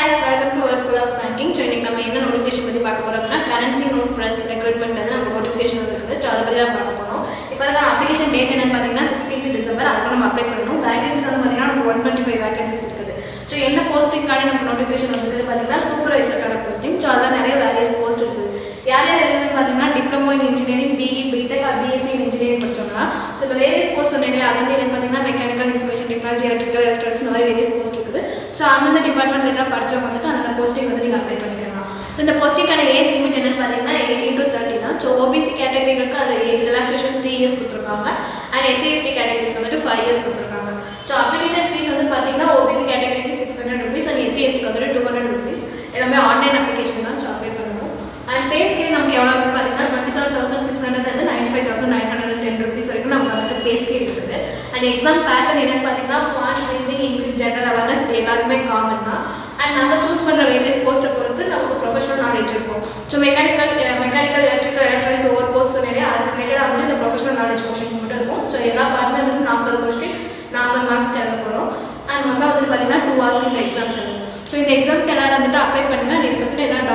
guys, welcome to World School of so இன்றைக்கி நம்ம என்ன நோட்டிஃபிகேஷன் பற்றி பார்க்க போகிறோம் அப்படின்னா கரன்சி நோட் ப்ரெஸ் ரெக்ரூட்மெண்ட் வந்து நம்ம நோட்டிஃபிகேஷன் இருக்குது. ஸோ அதை பற்றி தான் பார்க்க போகிறோம் இப்போ தான் அப்ளிகேஷன் டேட் என்னன்னு பார்த்தீங்கன்னா சிக்ஸ்டீன்த் டிசம்பர் அதுக்கு நம்ம அப்ளை பண்ணணும். வேகன்சிஸ் வந்து பார்த்தீங்கன்னா நம்ம ஒன் டுவெண்ட்டி ஃபைவ் வேகன்சிஸ் இருக்குது. ஸோ என்ன போஸ்டிங்கான நம்ம நோட்டிஃபிகேஷன் வந்து பார்த்தீங்கன்னா சூப்பர்வைசருக்கான போஸ்டிங் ஸோ அதெல்லாம் நிறைய வேரியஸ் போஸ்ட் இருக்குது. யார் யார் எழுதுன்னு பார்த்தீங்கன்னா diploma in engineering BE BTech BSc in engineering படித்தோம்னா so இந்த வேரியஸ் போஸ்ட் ஒன்று அதே என்னன்னு பார்த்தீங்கன்னா mechanical information technology electrical electronics இந்த மாதிரி வேரியஸ் போஸ்ட் இருக்குது ஸோ அந்தந்த டிபார்ட்மெண்ட்ல படிச்சவங்க வந்துட்டு அந்த போஸ்டிங் வந்து நீங்கள் அப்ளை பண்ணிக்கலாம். ஸோ இந்த போஸ்டிங்கான ஏஜ் லிமிட் என்னென்னு பார்த்தீங்கன்னா எயிட்டீன் டு தேர்ட்டி தான். ஸோ ஓபிசி கேட்டகரிகளுக்கு அந்த ஏஜ் ரிலாக்ஸேஷன் த்ரீ இயர்ஸ் கொடுத்துருக்காங்க. அண்ட் எஸ்சிஎஸ்டி கேட்டகரிஸ் வந்துட்டு ஃபைவ் இயர்ஸ் கொடுத்துருக்காங்க. ஸோ அப்ளிகேஷன் ஃபீஸ் வந்து பார்த்தீங்கன்னா ஓபிசி கேட்டகரிக்கு சிக்ஸ் ஹண்ட்ரட் ருபீஸ் அண்ட் எஸ்சிஎஸ்டிக்கு வந்துட்டு டூ ஹண்ட்ரட் ருபீஸ் எல்லாமே ஆன்லைன் அப்ளிகேஷன் தான். ஸோ அப்ளை பண்ணணும் அண்ட் பே ஸ்கேல் நமக்கு எவ்வளோ இருக்குன்னு பார்த்தீங்கன்னா twenty seven thousand six hundred வந்து ninety five thousand nine hundred ten rupees வரைக்கும் நமக்கு வந்துட்டு பே ஸ்கேல் இருக்குது. அண்ட் எக்ஸாம் பேட்டர்ன் என்னென்னு பார்த்தீங்கன்னா காமன் தான் அண்ட் நம்ம சூஸ் பண்ணுற வேரியஸ் போஸ்ட்டை பொறுத்து நமக்கு ப்ரொஃபஷனல் நாலேஜ் இருக்கும். So mechanical mechanical electrical electronics ஒவ்வொரு போஸ்ட் சொன்னேன் அதுக்கு ரிலேட்டடாக வந்துட்டு இந்த ப்ரொஃபஷனல் நாலேஜ் கொஸ்டின் மட்டும் இருக்கும். ஸோ எல்லா பார்ட்டுமே வந்துட்டு நாற்பது கொஸ்டின் நாற்பது மார்க்ஸ் தேவை போகிறோம் அண்ட் மொத்தம் வந்துட்டு பார்த்தீங்கன்னா டூ ஹவர்ஸ்க்கு இந்த எக்ஸாம்ஸ் இருக்கும். ஸோ இந்த எக்ஸாம்ஸ்க்கு எல்லோரும் வந்துட்டு அப்ளை பண்ணுங்கள் இதை பற்றின எதாவது